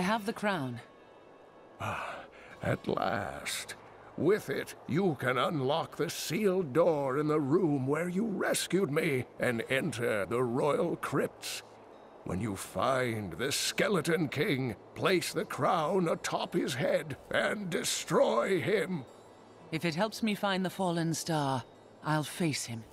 I have the crown. Ah, At last. With it, you can unlock the sealed door in the room where you rescued me and enter the royal crypts. When you find the Skeleton King, place the crown atop his head and destroy him. If it helps me find the fallen star, I'll face him.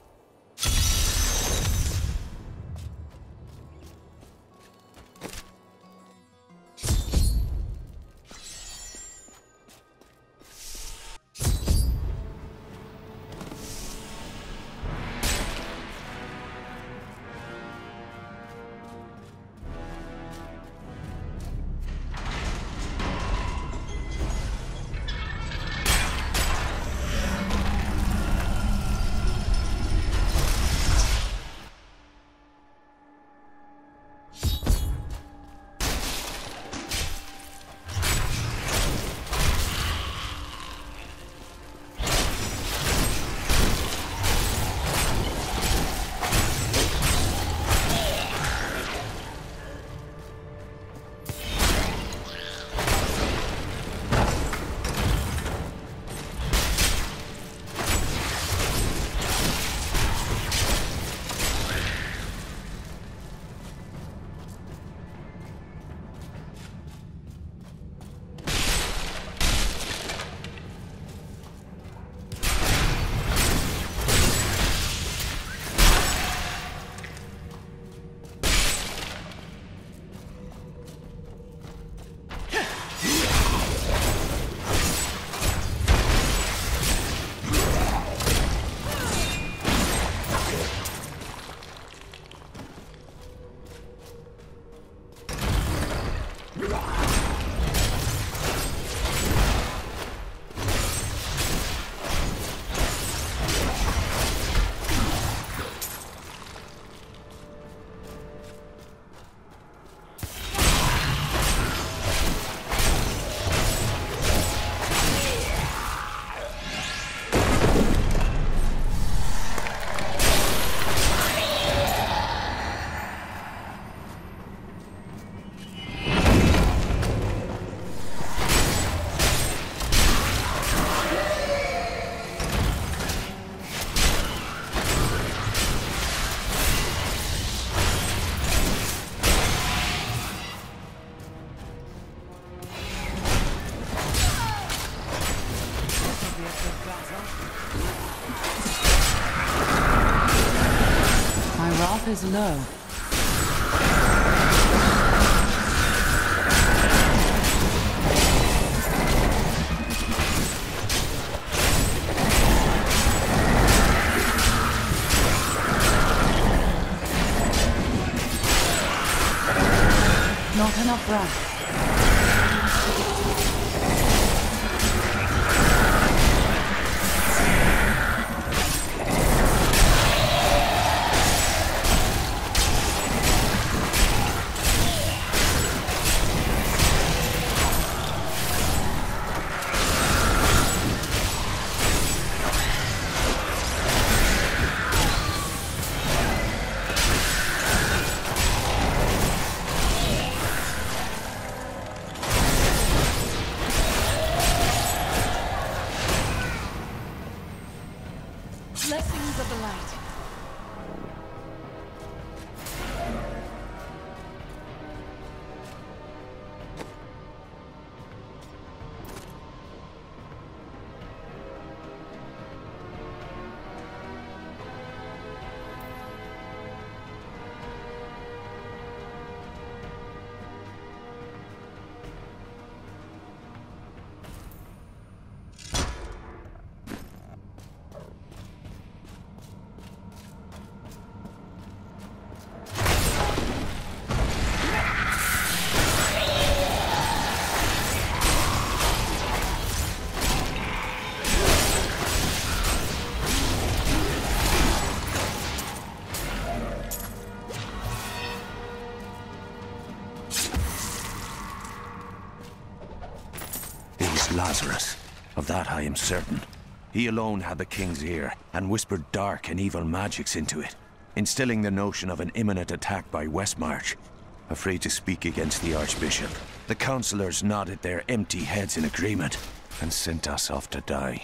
Not enough wrath. That I am certain. He alone had the king's ear, and whispered dark and evil magics into it, instilling the notion of an imminent attack by Westmarch. Afraid to speak against the Archbishop, The councillors nodded their empty heads in agreement and sent us off to die.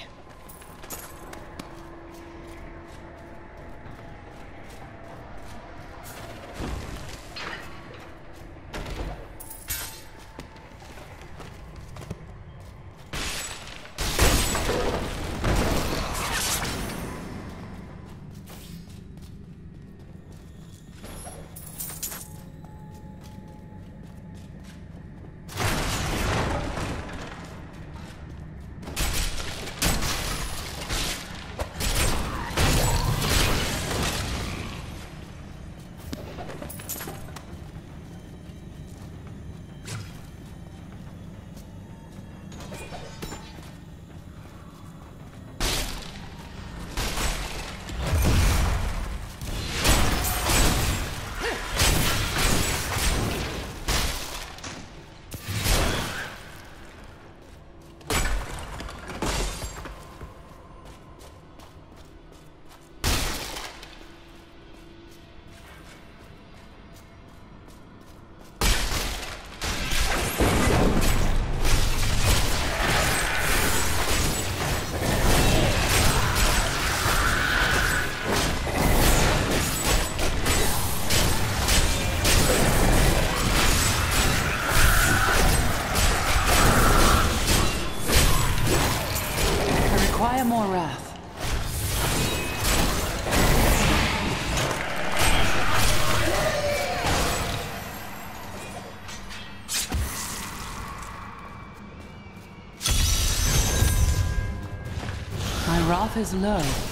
Is low.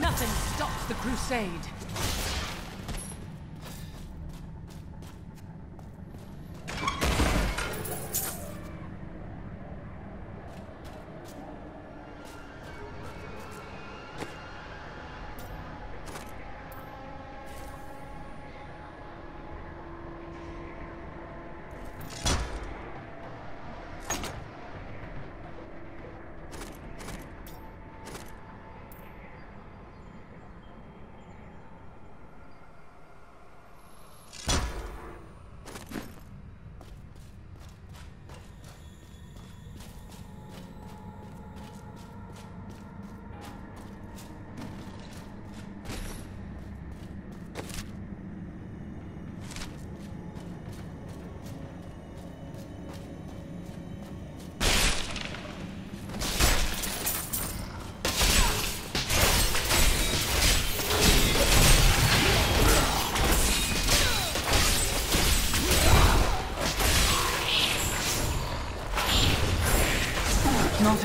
Nothing stops the crusade.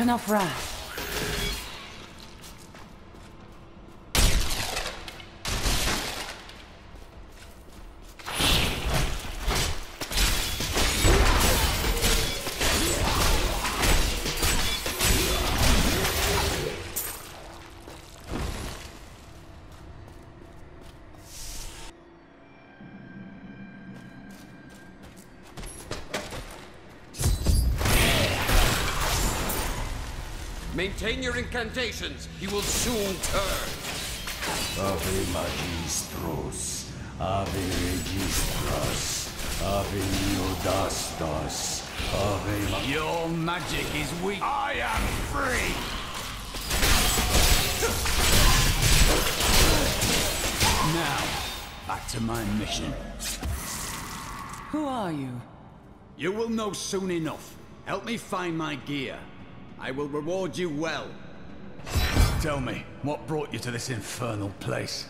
Enough wrath. Incantations. He will soon turn. Ave Magistros, Ave Registros, Ave Neodastos, Ave Ma- Your magic is weak. I am free! Now, back to my mission. Who are you? You will know soon enough. Help me find my gear. I will reward you well. Tell me, what brought you to this infernal place?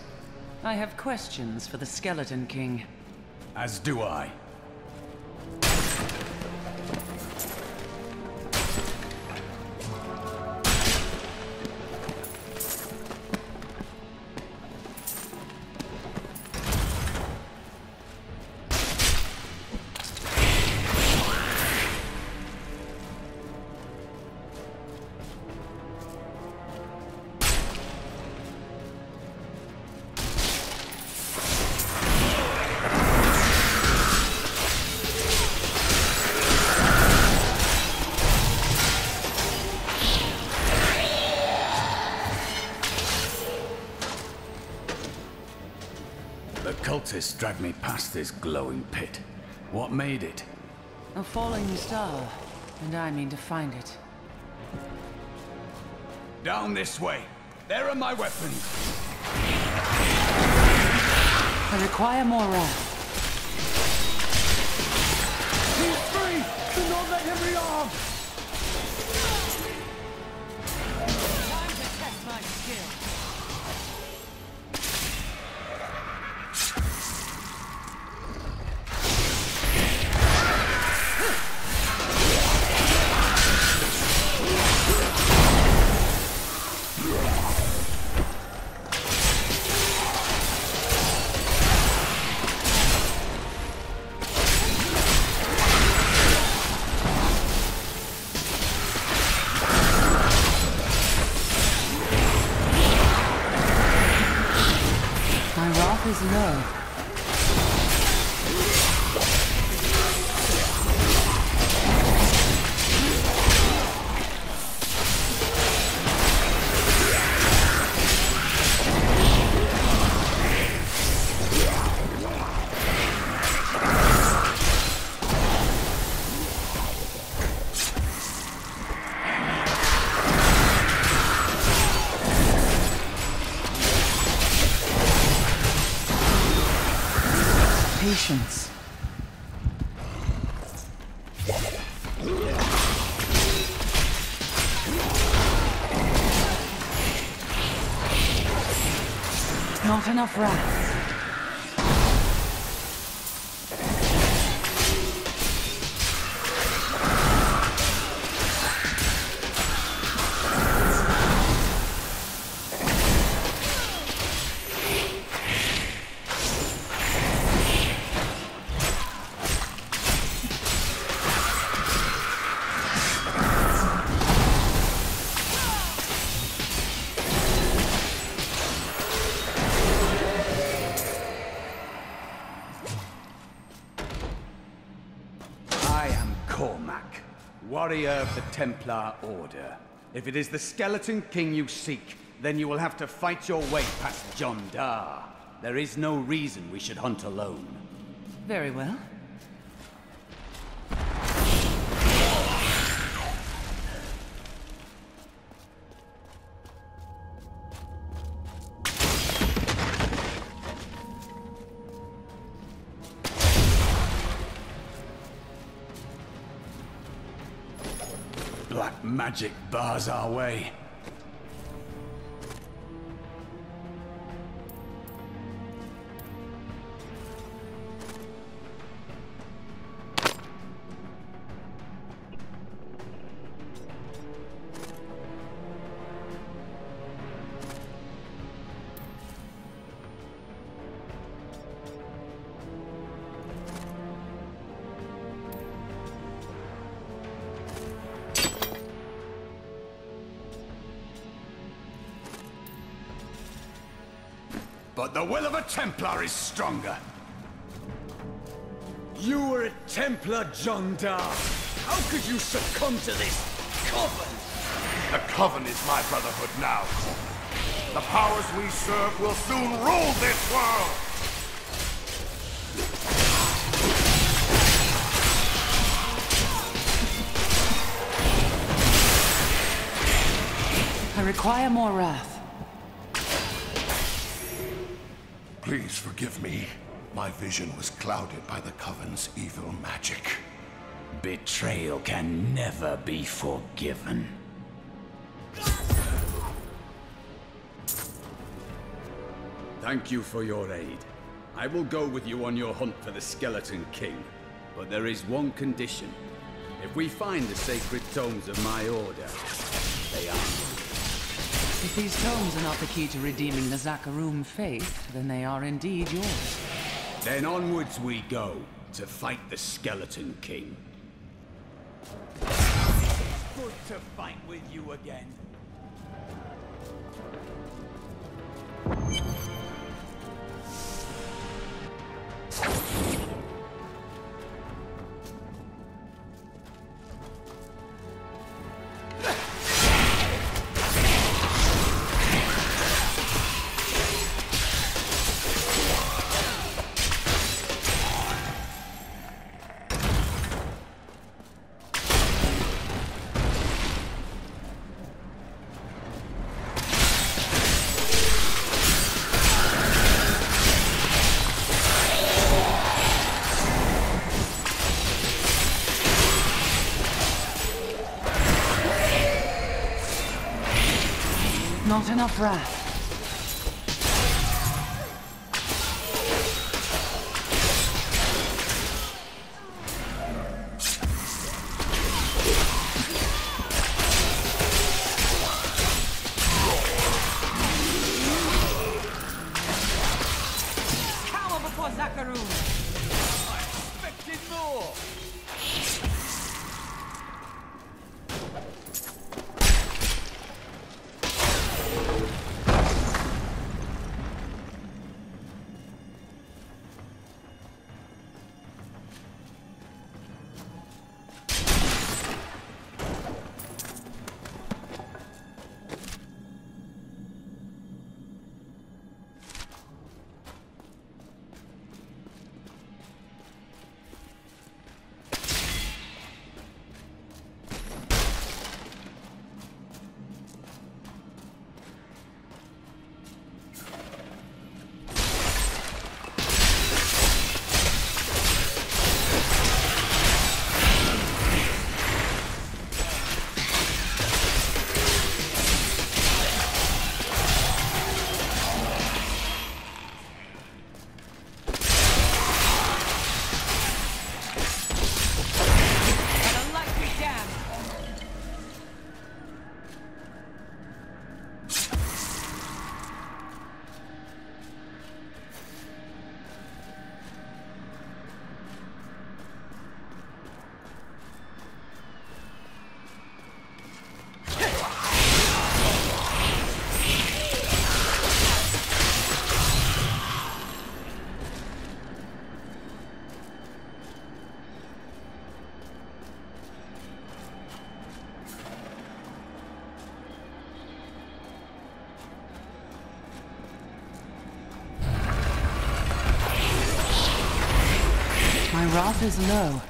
I have questions for the Skeleton King. As do I. dragged me past this glowing pit. What made it? A falling star, and I mean to find it. Down this way. There are my weapons. I require more wrath. He's free! Do not let him rearm! Patience. Not enough wrath. Templar Order. If it is the Skeleton King you seek, then you will have to fight your way past Jondar. There is no reason we should hunt alone. Very well. Magic bars our way. But the will of a Templar is stronger. You were a Templar, Jondar. How could you succumb to this coven? The Coven is my brotherhood now. The powers we serve will soon rule this world! I require more wrath. Please forgive me. My vision was clouded by the Coven's evil magic. Betrayal can never be forgiven. Thank you for your aid. I will go with you on your hunt for the Skeleton King, but there is one condition. If we find the sacred tomes of my order, they are if these tomes are not the key to redeeming the Zakarum faith, then they are indeed yours. Then onwards we go, to fight the Skeleton King. Good to fight with you again. Enough wrath. My wrath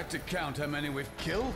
tried to count how many we've killed,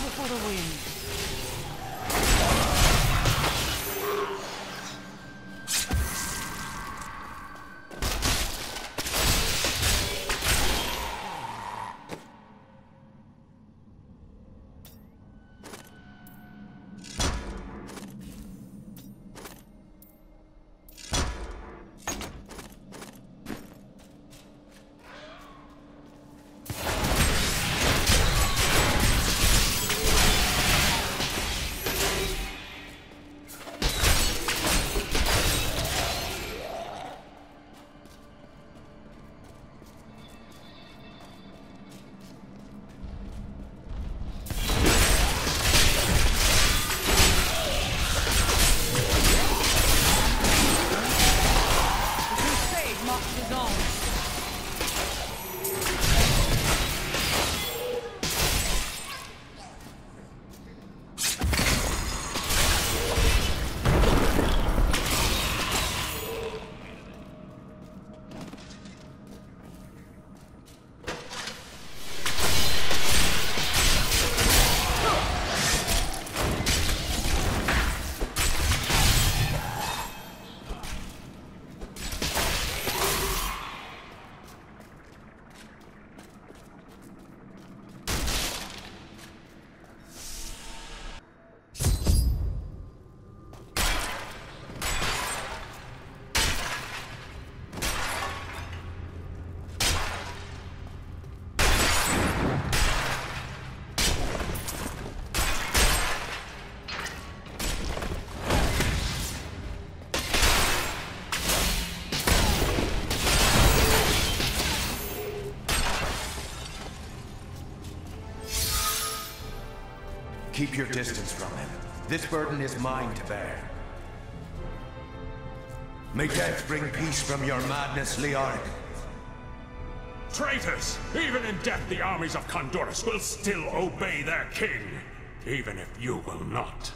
Chaff the wind. Keep your distance from him. This burden is mine to bear. May death bring peace from your madness, Leoric. Traitors! Even in death, the armies of Khanduras will still obey their king, even if you will not.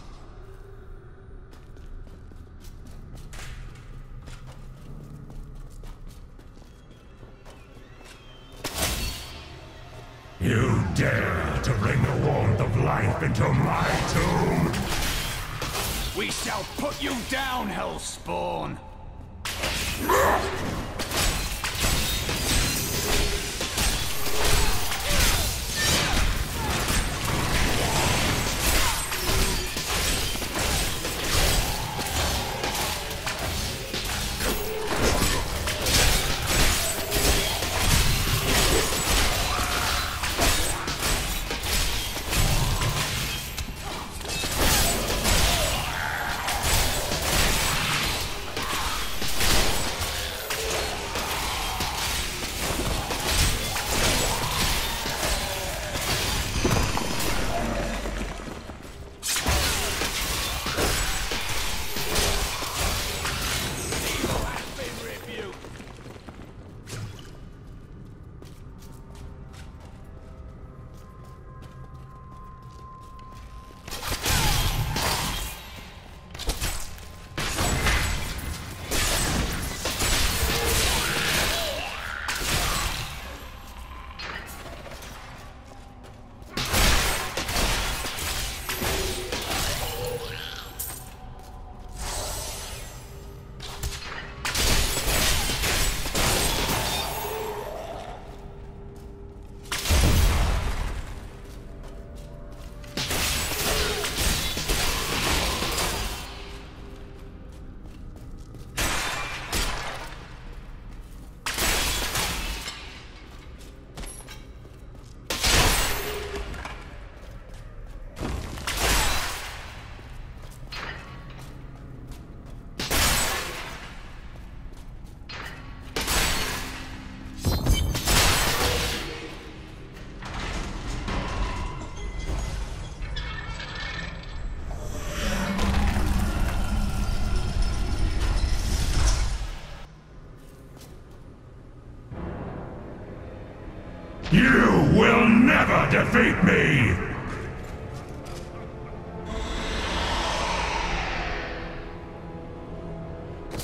Defeat me!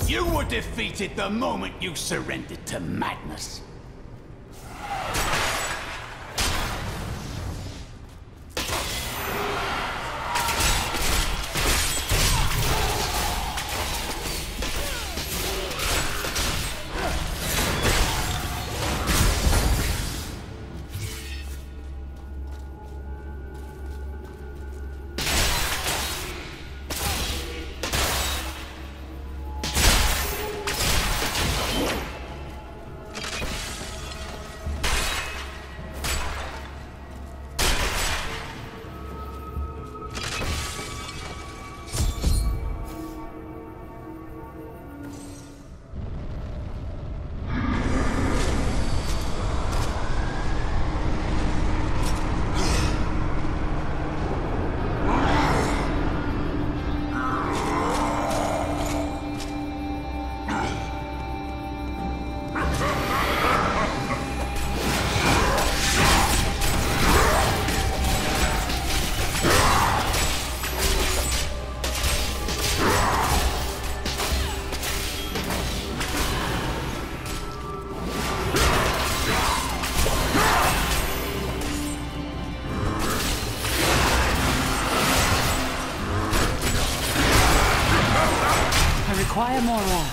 You were defeated the moment you surrendered to madness. More wrath.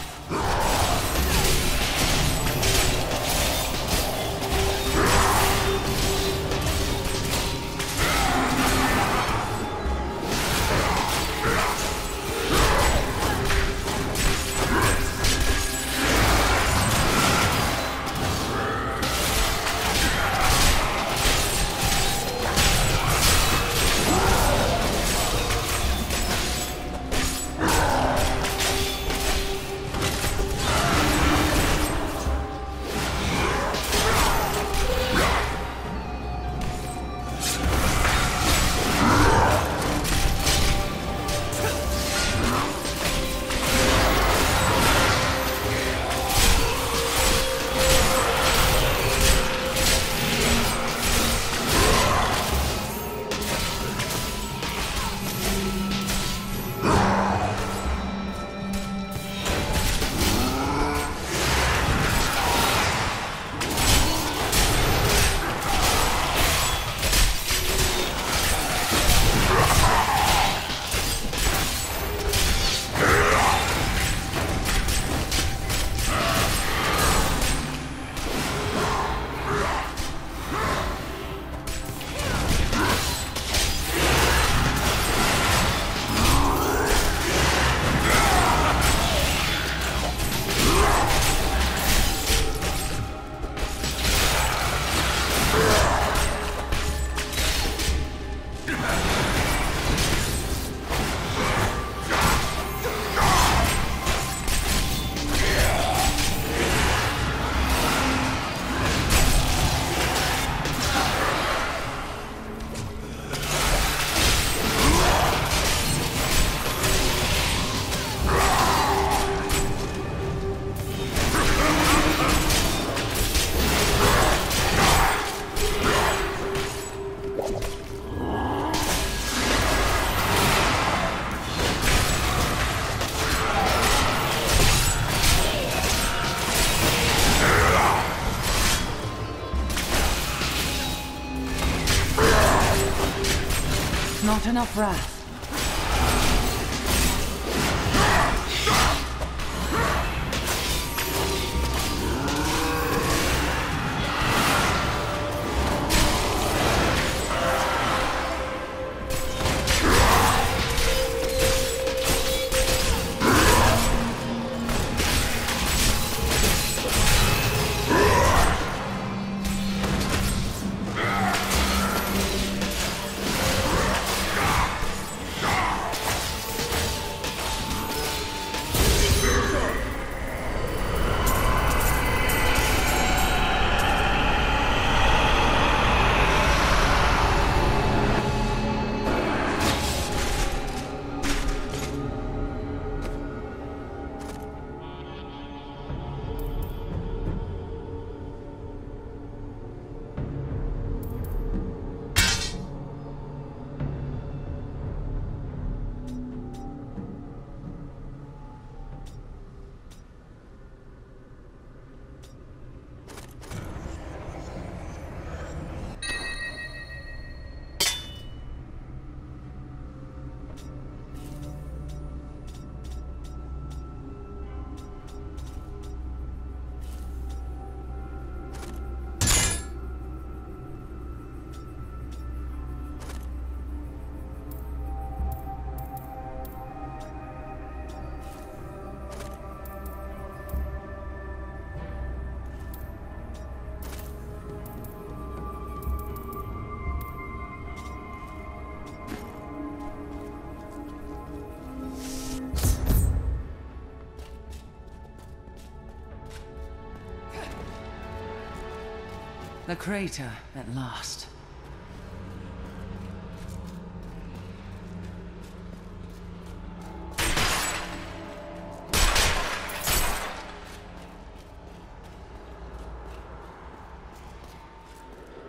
Enough wrath. The crater, at last.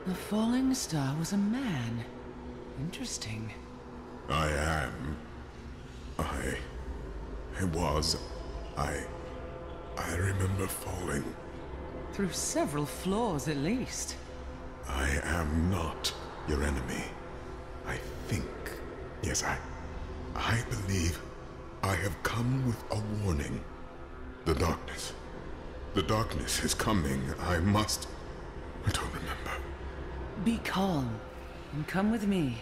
The falling star was a man. Interesting. I am. I... I was. I... I remember falling. Through several floors, at least. I am not your enemy. I think. Yes, I... I believe I have come with a warning. The darkness. The darkness is coming. I must... I don't remember. Be calm, and come with me.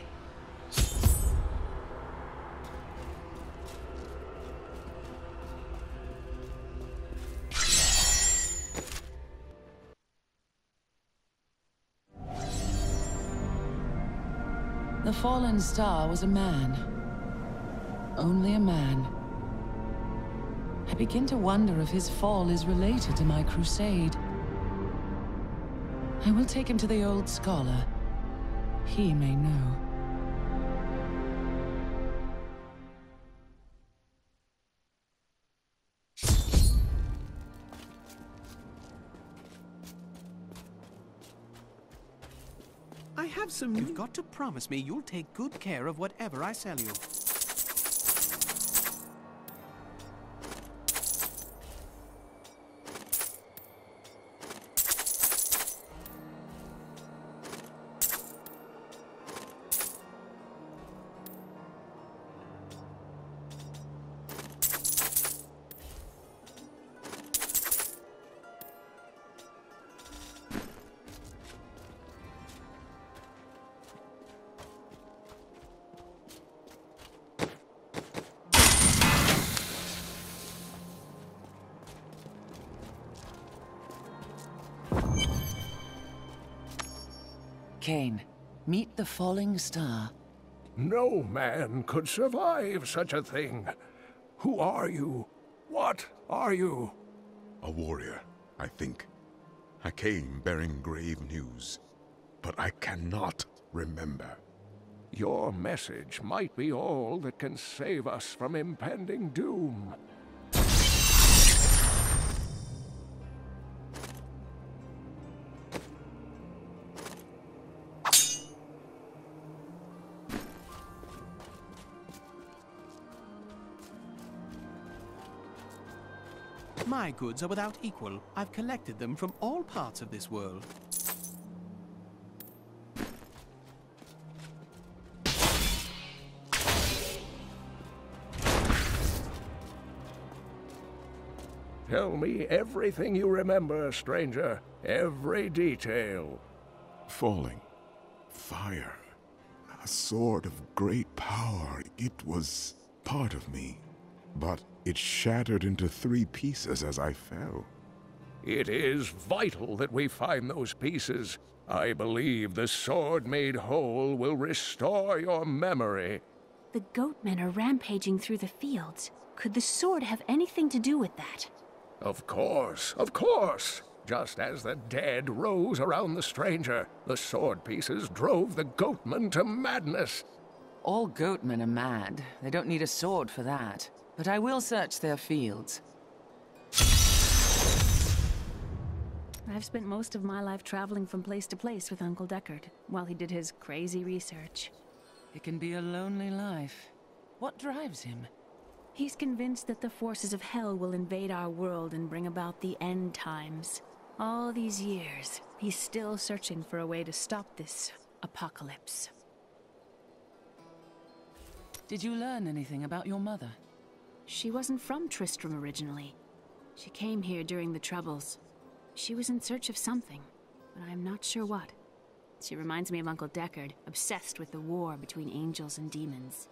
Fallen star was a man. Only a man. I begin to wonder if his fall is related to my crusade. I will take him to the old scholar. He may know. Some... You've got to promise me you'll take good care of whatever I sell you. Meet the falling star. No man could survive such a thing. Who are you? What are you? A warrior, I think. I came bearing grave news, but I cannot remember. Your message might be all that can save us from impending doom. My goods are without equal. I've collected them from all parts of this world. Tell me everything you remember, stranger. Every detail. Falling. Fire. A sword of great power. It was part of me. But it shattered into three pieces as I fell. It is vital that we find those pieces. I believe the sword made whole will restore your memory. The goatmen are rampaging through the fields. Could the sword have anything to do with that? Of course, of course. Just as the dead rose around the stranger, the sword pieces drove the goatmen to madness. All goatmen are mad. They don't need a sword for that. But I will search their fields. I've spent most of my life traveling from place to place with Uncle Deckard, while he did his crazy research. It can be a lonely life. What drives him? He's convinced that the forces of hell will invade our world and bring about the end times. All these years, he's still searching for a way to stop this apocalypse. Did you learn anything about your mother? She wasn't from Tristram originally. She came here during the Troubles. She was in search of something, but I'm not sure what. She reminds me of Uncle Deckard, obsessed with the war between angels and demons.